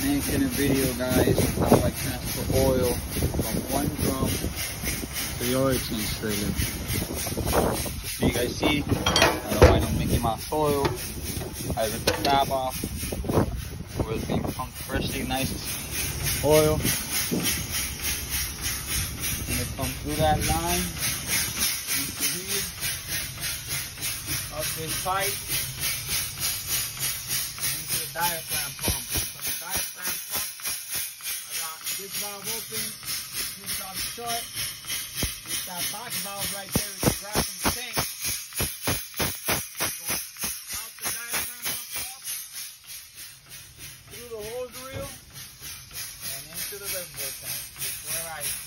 making a video guys how I transfer oil from one drum to the change trailer. So you guys see, I don't mind Mickey Mouse oil. I rip the cap off. Where it's being pumped freshly, nice oil. And it comes through that line up this pipe, into the diaphragm This valve open, this valve shut. With that box valve right there is the graphing tank. Out the diaphragm up, up, through the hose reel, and into the reservoir tank. Where I